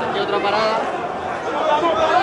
Aquí otra parada.